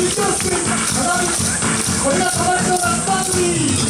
水道水花火これが玉城のラッパー組。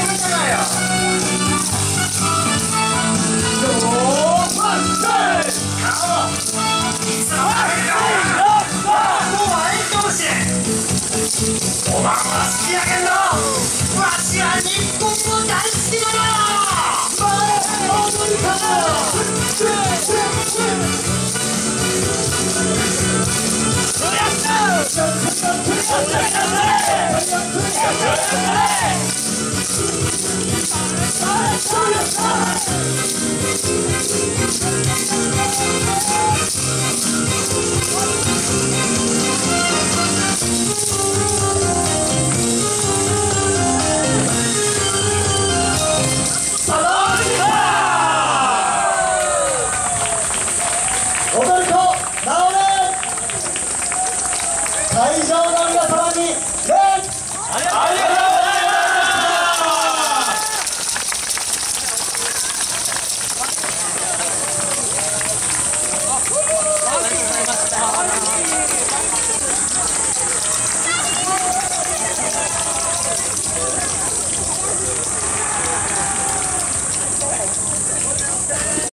おまんは好きやけどわしは日本を大好きなの